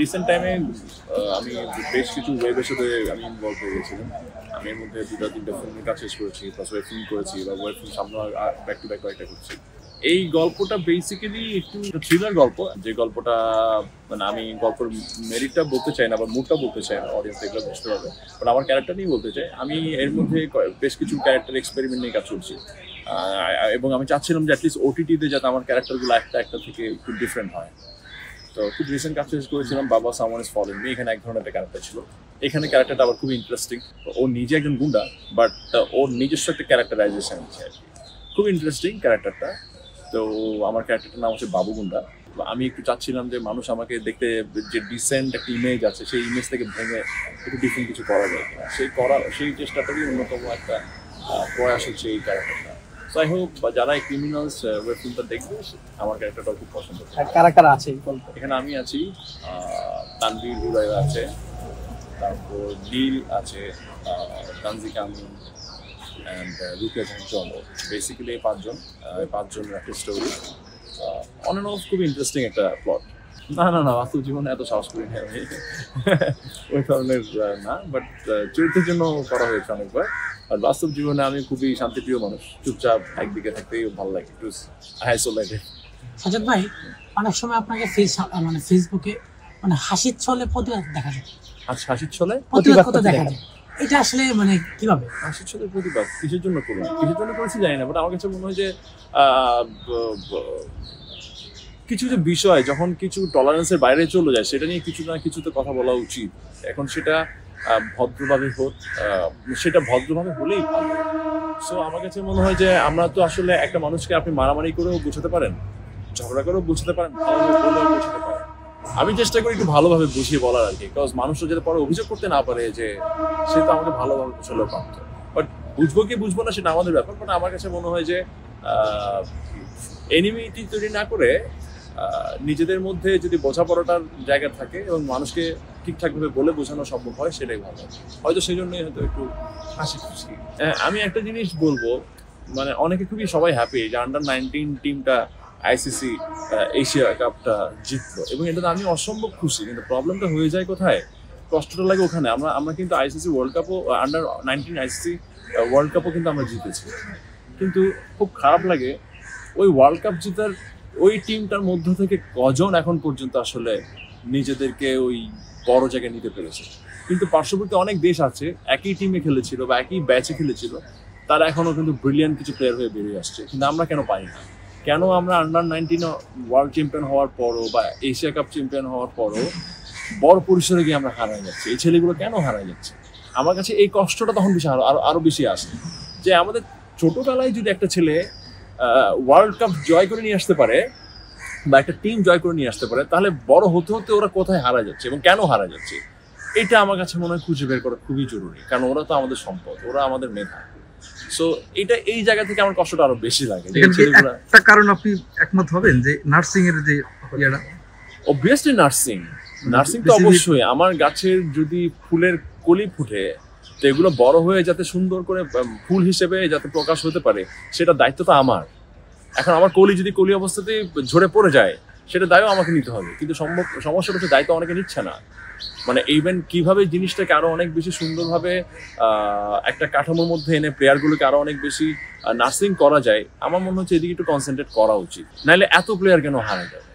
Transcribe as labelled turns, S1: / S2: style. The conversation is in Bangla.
S1: রিসেন্ট টাইমে আমি বেশ কিছু ওয়েবের সাথে আমি ইনভলভ হয়ে গেছিলাম। আমি এর মধ্যে দুটো, তিনটা ফিল্মের কাজ শেষ করেছি প্লাস ওয়েব ফিল্ম করেছি, বা ওয়েব ফিল্ম সামনে ব্যাক টু ব্যাক কয়েকটা করছি। এই গল্পটা বেসিক্যালি একটু থ্রিলার গল্প। যে গল্পটা মানে আমি গল্পের মেরিটটা বলতে চাই না, বা মুডটা বলতে চাই না অডিয়েন্স এগুলো বুঝতে পারবে। বাট আমার ক্যারেক্টার নিয়ে বলতে চাই। আমি এর মধ্যে বেশ কিছু ক্যারেক্টার এক্সপেরিমেন্ট নিয়ে কাজ করছি। এবং আমি চাচ্ছিলাম যে অ্যাটলিস্ট ওটিটিতে যাতে আমার ক্যারেক্টারগুলো একটা একটা থেকে একটু ডিফারেন্ট হয়। তো খুব রিসেন্ট কাজ শেষ করেছিলাম, বাবা সামন ইজ ফলেন মি এখানে এক ধরনের একটা ক্যারেক্টার ছিল। এখানে ক্যারেক্টারটা আবার খুবই ইন্টারেস্টিং ও নিজে একজন গুন্ডা বাট ওর নিজস্ব একটা ক্যারেক্টারাইজেশন আছে আর কি। খুব ইন্টারেস্টিং ক্যারেক্টারটা তো আমার ক্যারেক্টারটার নাম হচ্ছে বাবু গুন্ডা। আমি একটু চাচ্ছিলাম যে মানুষ আমাকে দেখতে যে ডিসেন্ট একটা ইমেজ আছে, সেই ইমেজ থেকে ভেঙে একটু ডিফারেন্ট কিছু করা যায় সেই করা, সেই চেষ্টাটারই অন্যতম একটা প্রয়াস হচ্ছে এই ক্যারেক্টারটা সো আই হোপ যারা এই ক্রিমিনালস ওয়েব ফিল্মটা দেখবে আমার ক্যারেক্টারটা খুব পছন্দ
S2: কারা কারা আছে
S1: এখানে আমি আছি তানভীর হুরাই আছে তারপর নীল আছে আহ, তানজিকা আমিন অ্যান্ড রুকিয়া জাহান চলো বেসিক্যালি এই পাঁচজন পাঁচজনের একটা স্টোরি অন অ্যান্ড অফ খুবই ইন্টারেস্টিং একটা প্লট না না না বাস্তব জীবনে এত সাহস করি না আমি। ওই ধরনের না বাট চরিত্রের জন্য করা হয়েছে অনেকবার। আর বাস্তব জীবনে আমি খুবই শান্তিপ্রিয় মানুষ। চুপচাপ একদিকে থাকতেই ভালো লাগে একটু আইসোলেটেড
S2: সাজাদ ভাই অনেক সময় আপনাকে ফেস মানে ফেসবুকে মানে হাসির ছলে প্রতিবাদ দেখা যায়।
S1: আচ্ছা হাসির ছলে?
S2: প্রতিবাদ করতে দেখা যায়। এটা আসলে মানে কীভাবে?
S1: হাসির ছলে প্রতিবাদ? কিসের জন্য করুন কিসের জন্য করেছি জানি না বাট আমার কাছে মনে হয় যে কিছু যে বিষয়, যখন কিছু টলারেন্সের বাইরে চলে যায়, সেটা নিয়ে কিছু না কিছুতে কথা বলা উচিত। এখন সেটা ভদ্রভাবে হোক সেটা ভদ্রভাবে হলেই ভালো। সো আমার কাছে মনে হয় যে, আমরা তো আসলে একটা মানুষকে আপনি মারামারি করেও বোঝাতে পারেন, ঝগড়া করেও বোঝাতে পারেন, ভালোভাবে বলেও বোঝাতে পারেন। আমি চেষ্টা করি একটু ভালোভাবে বুঝিয়ে বলার আর কি বিকজ মানুষও যাতে পরে অভিযোগ করতে না পারে যে, সে তো আমাকে ভালোভাবে বোঝালেও পারত বাট বুঝব কি বুঝব না সেটা আমাদের ব্যাপার বাট আমার কাছে মনে হয় যে এনিমিটি তৈরি না করে নিজেদের মধ্যে যদি বোঝাপড়াটার জায়গা থাকে এবং মানুষকে ঠিকঠাকভাবে বলে বোঝানো সম্ভব হয় সেটাই ভালো। হয়তো সেই জন্যই হয়তো একটু হাসি খুশি। হ্যাঁ, আমি একটা জিনিস বলব মানে অনেকে খুবই সবাই হ্যাপি যে আন্ডার নাইনটিন টিমটা আইসিসি এশিয়া কাপটা জিতলো এবং এটাতে আমি অসম্ভব খুশি। কিন্তু প্রবলেমটা হয়ে যায় কোথায়? কষ্টটা লাগে ওখানে। আমরা আমরা কিন্তু আইসিসি ওয়ার্ল্ড কাপও আন্ডার নাইনটিন আইসিসি ওয়ার্ল্ড কাপও কিন্তু আমরা জিতেছি। কিন্তু খুব খারাপ লাগে ওই ওয়ার্ল্ড কাপ জেতার ওই টিমটার মধ্য থেকে কজন এখন পর্যন্ত আসলে নিজেদেরকে ওই বড় জায়গায় নিতে পেরেছে? কিন্তু পার্শ্ববর্তী অনেক দেশ আছে, একই টিমে খেলেছিল বা একই ব্যাচে খেলেছিল, তারা এখনও কিন্তু ব্রিলিয়ান্ট কিছু প্লেয়ার হয়ে বেরিয়ে আসছে। কিন্তু আমরা কেন পাই না? কেন আমরা আন্ডার নাইনটিন ওয়ার্ল্ড চ্যাম্পিয়ন হওয়ার পরও বা এশিয়া কাপ চ্যাম্পিয়ন হওয়ার পরও বড় পরিসরে গিয়ে আমরা হারাই যাচ্ছি? এই ছেলেগুলো কেন হারাই যাচ্ছে? আমার কাছে এই কষ্টটা তখন বেশি আরও আরও আরও বেশি আসে যে আমাদের ছোটোবেলায় যদি একটা ছেলে ওয়ার্ল্ড কাপ জয় করে নিয়ে আসতে পারে বা একটা টিম জয় করে নিয়ে আসতে পারে তাহলে বড় হতে হতে ওরা কোথায় হারা যাচ্ছে এবং কেন হারা যাচ্ছে? এটা আমার কাছে মনে হয় খুঁজে বের করা খুবই জরুরি কারণ ওরা তো আমাদের সম্পদ ওরা আমাদের মেধা। সো এটা এই জায়গা থেকে আমার কষ্টটা আরও বেশি লাগে
S3: একটা কারণ আপনি একমত হবেন যে নার্সিং এর যে ইয়েটা?
S1: অবভিয়াসলি নার্সিং নার্সিং তো অবশ্যই। আমার গাছের যদি ফুলের কলি ফুটে তো এগুলো বড় হয়ে যাতে সুন্দর করে ফুল হিসেবে যাতে প্রকাশ হতে পারে, সেটা দায়িত্ব তো আমার। এখন আমার কলি যদি কলি অবস্থাতে ঝরে পড়ে যায়, সেটা দায়ও আমাকে নিতে হবে। কিন্তু সম্ভব- সমস্যাটা হচ্ছে দায়িত্ব অনেকে নিচ্ছে না। মানে ইভেন কীভাবে জিনিসটাকে আরও অনেক বেশি সুন্দরভাবে একটা কাঠামোর মধ্যে এনে প্লেয়ারগুলোকে আরও অনেক বেশি নার্সিং করা যায়, আমার মনে হচ্ছে এদিকে একটু কনসেন্ট্রেট করা উচিত। নাহলে এত প্লেয়ার কেন হারা যাবে